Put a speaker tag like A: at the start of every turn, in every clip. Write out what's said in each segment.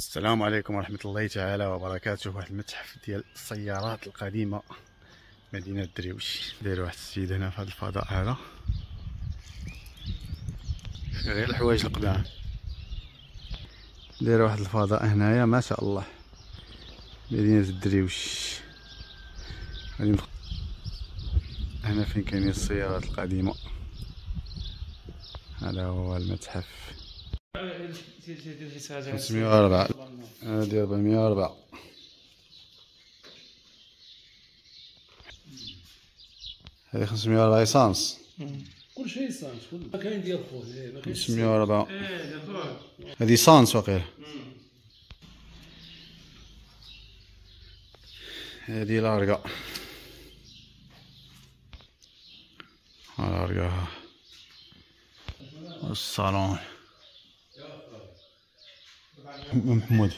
A: السلام عليكم ورحمة الله تعالى وبركاته. واحد المتحف ديال السيارات القديمة مدينة دريوش داير واحد السيد هنا في هذا الفضاء هذا. غير الحوايج القدام داير واحد الفضاء هنايا ما شاء الله. مدينة دريوش هنا فين كاينين السيارات القديمة. هذا هو المتحف. 504 هادي 404 هذه 504 ايسانس
B: كل شيء سانس كل كاين ديال خويا إيه، ما كاينش
A: 504 هذه سانس وقيل هذه لارقة لارقة الصالون محمود.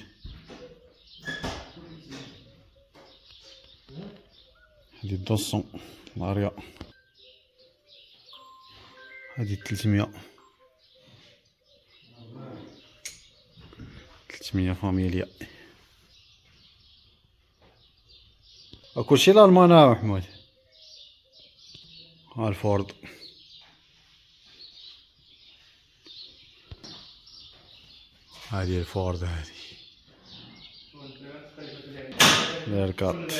A: هذه دوسون لارقة هذه 300 300 فاميليا. كلشي الالمان محمود؟ ها الفورد هذه الفورد هذه. الكات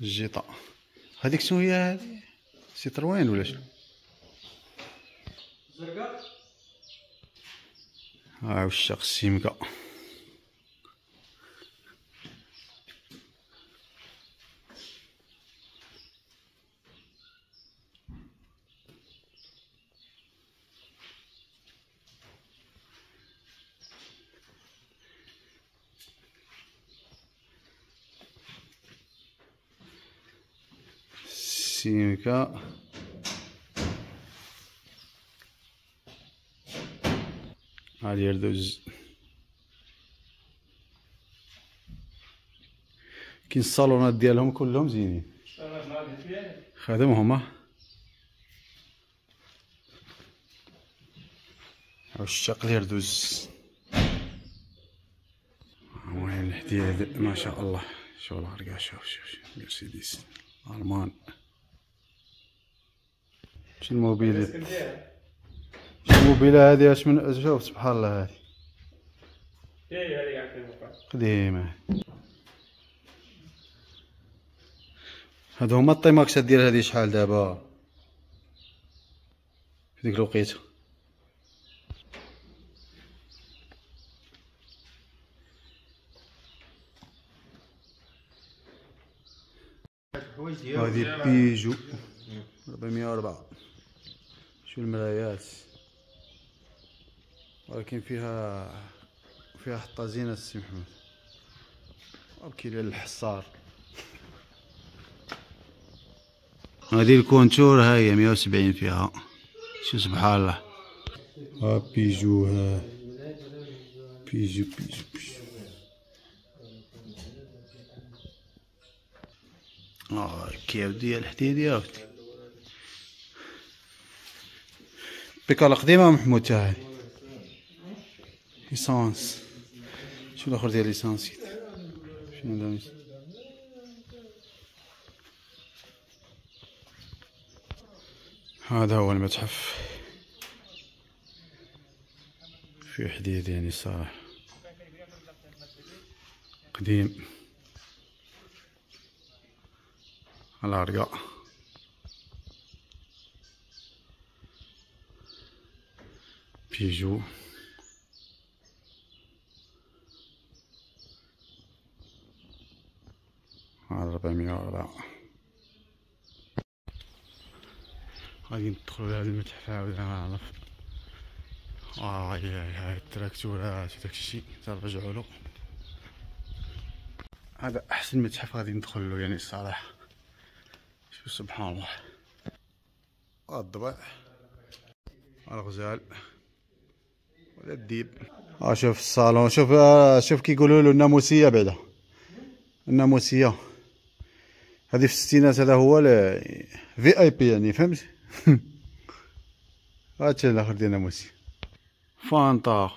A: الجيطة. هذيك شنو هي هذه؟ سيتروين ولا شنو؟ ها وشاق السيمكا سيمكا هادي يردوز كاين الصالونات ديالهم كلهم زينين. خادمهم ها. عشاق اليردوز وين الحديد ما شاء الله. شو الغرقة شوف شوف شوف. مرسيدس ألمان. شو الموبيل؟ شو الموبيلة هذه اش من شوف سبحان الله هذه. قديمة. هادو هما الطيماكسات ديال هذه شحال دابا؟ في ديك الوقيتة. هذه بيجو. 404 شو المرايات؟ ولكن فيها فيها حتى زينة السي محمود وكاين الحصار. هذه الكونتور هاي 170 فيها. شو سبحان الله. ها بيجو ها بيجو بيجو بيجو. آه كيف ديال الحديد يا ودي بيكالا قديمة محمود تا ليسانس شو الآخر ديال ليسانس شنو دا هذا هو المتحف. في حديد يعني صراحة قديم. الأرقاء بيجو أربعمية وأربعة. غادي ندخلو لهاد المتحف عاود نعرف آه هاي هاي هاي التراكتورات وداكشي تنرجعولو هذا أحسن متحف غادي ندخلو يعني الصراحة. شوف سبحان الله. الضبع. الغزال. ولا الديب. آه شوف الصالون شوف آه شوف كيقولوا له الناموسيه بعدا. الناموسيه هذه في الستينات هذا هو في اي بي يعني فهمت؟ هادشي الآخر ديالنا موسي فانطا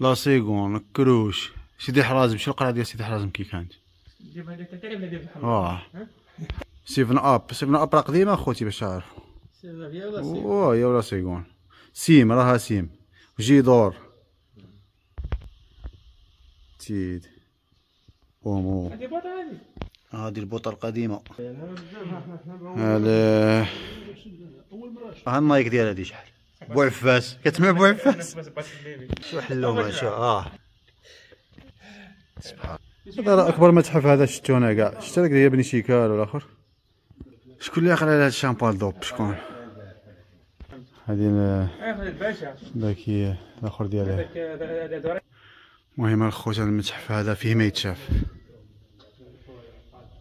A: لا سيغون كروش. سيدي حرازم شنو القرعه ديال سيدي حرازم؟ كي كانت؟
C: ديب هذاك تقريبا ديب بحال
A: آه. سيفن اب سيفن اب راه قديمة خوتي باش تعرفوا
C: هي ولا سي
A: أوه يا ولا سيغون سيم راها سيم. جيدور تيد. اومو
C: هذه بوطه هذه
A: هذه البوطة القديمة. هذا ها النايك ديال هادي شحال؟ بوعفاس. كتسمع بوعفاس؟ شو حلوة شو آه. سبحان هذا راه أكبر متحف هذا شفتو أنا كاع. شفت هذاك ديال بني شيكال والاخر شكون اللي عقل على هاد الشامبان دوب؟ شكون؟ ذاك هي الآخر ديالها المهم الخوت المتحف هذا فيه ما يتشاف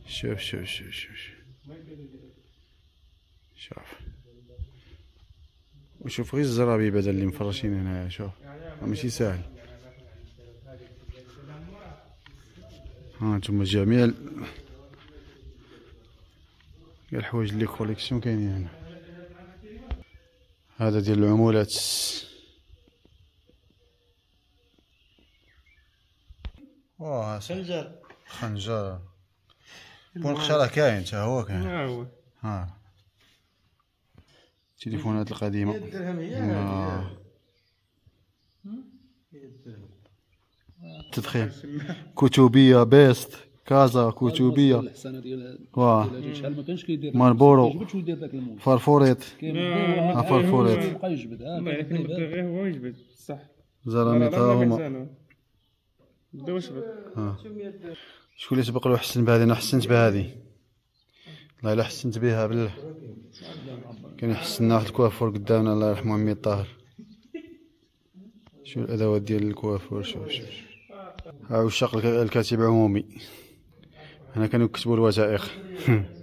A: شوف شوف شوف شوف شوف. شوف. وشوف غير الزرابيب هذا اللي مفرشين هنايا شوف. ماشي ساهل. ها أنتم جميع الحوايج اللي كوليكسيون كاينين هنا. هذا ديال العمولات. واه
C: خنجر.
A: خنجر. بونقشة راه كاين حتى هو كاين.
C: ها هو.
A: ها. التليفونات القديمة.
C: الدرهم هي.
A: تدخين كتبية بيست كازا
B: كوتوبية
A: واه
C: Marlboro Favorites Favorites هو يجبد
A: هما شكون اللي سبق له حسن بهذه؟ أنا حسنت بهذه. الله الا حسنت بها بالله. كان حسنا ال coiffeur قدامنا. الله يرحمه عمي الطاهر. شو الأدوات ديال ال coiffeur؟ شوف شوف ها الشق الكاتب عمومي. هنا كانوا يكتبوا الوثائق.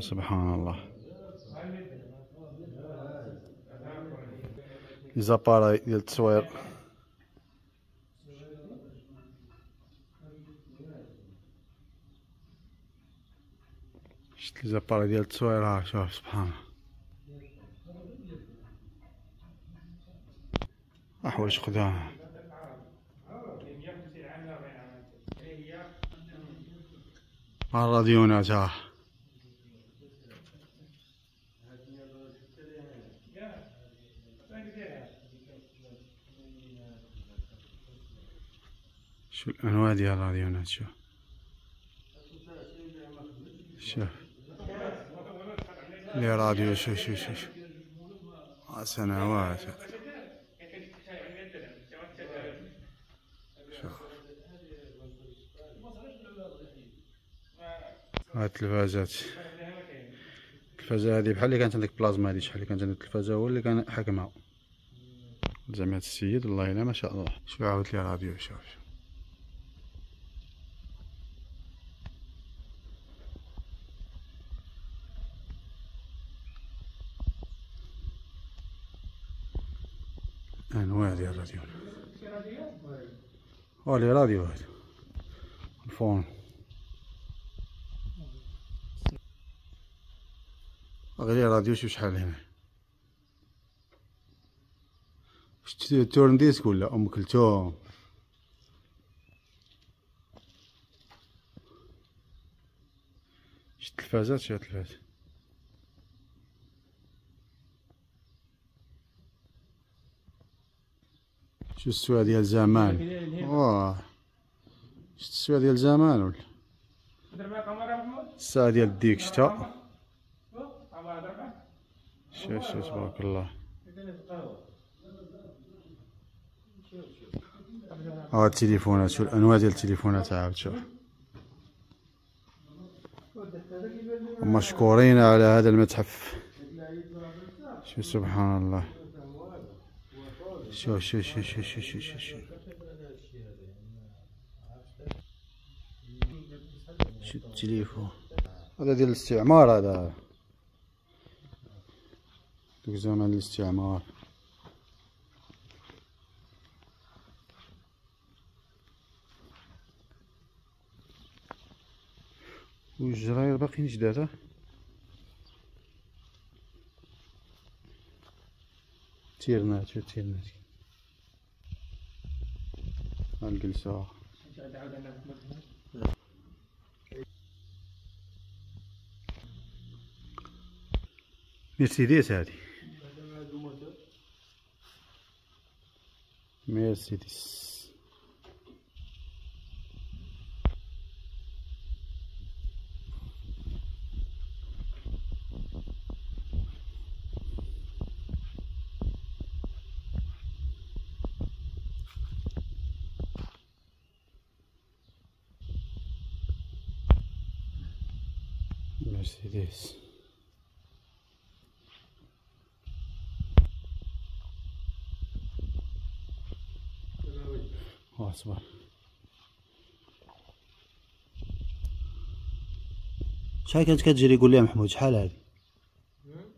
A: سبحان الله. لي زاباراي ديال التصوير. شفت لي زاباراي ديال التصوير. ها شوف سبحان الله. حوايج قدام ها الراديونات ها شو الأنواع ديال الراديونات شوف شوف لي راديو شوف شوف شوف سنوات هاد التلفازات. التلفازة هادي بحال اللي كانت عندك بلازما هادي شحال اللي كانت عندك التلفازة هو اللي كان حاكمها. زعما هاد السيد والله إلا ما شاء الله. شوف عاود لي راديو شوف. شوف أنواع ديال الراديو. هو لي راديو هذا. الفون. غير راديو شوف شحال هنا؟ شتي tourne-disque ولا أم كلثوم؟ شت تلفازات شي تلفاز شو السوا ديال زمان؟ واه. شت السوا ديال زمان ولا؟ الساعة ديال الديك شتا. شوف شوف تبارك الله. ها التليفونات شو الأنواع ديال التليفونات عاود شوف. مشكورين على هذا المتحف. شوف سبحان الله. شوف شوف شوف شوف شوف شوف شوف شوف شو التليفون؟ هذا ديال الاستعمار هذا. في زمن الاستعمار والجراير باقي جدادة تيرنات شو تيرنات الجلسة مرسيدس هذه مرسيدس مرسيدس اصبر شحال كانت كتجري؟ قول لي محمود شحال هادي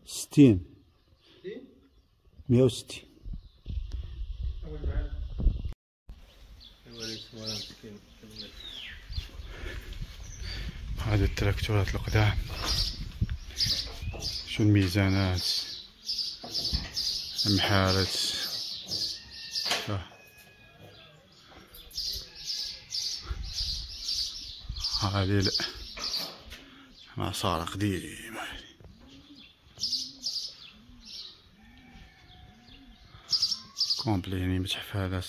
A: ستين. مية وستين. هذه التراكتورات القدام شو الميزانات؟ المحارات شوف. هذه لا. معصارة قديمة complet يعني متحف هذا.